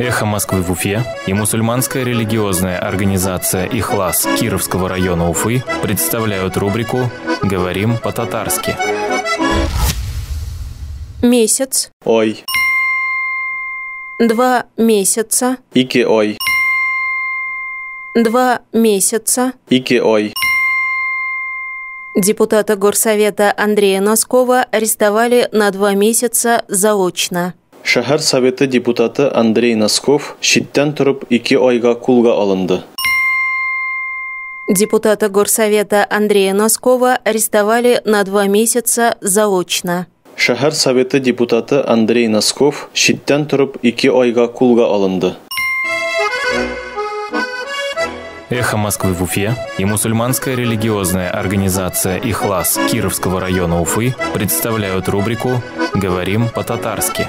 «Эхо Москвы» в Уфе и мусульманская религиозная организация «Ихлас» Кировского района Уфы представляют рубрику «Говорим по-татарски». Месяц, Ой, два месяца, ики ой, два месяца. ики ой, Депутата Горсовета Андрея Носкова арестовали на два месяца заочно. Шәһәр советы депутаты Андрей Носков шиттән торып 2 айга кулга алынды. Депутата Горсовета Андрея Носкова арестовали на два месяца заочно. Шәһәр советы депутаты Андрей Носков шиттән торып 2 айга кулга алынды. «Эхо Москвы» в Уфе и мусульманская религиозная организация «Ихлас» Кировского района Уфы представляют рубрику «Говорим по-татарски».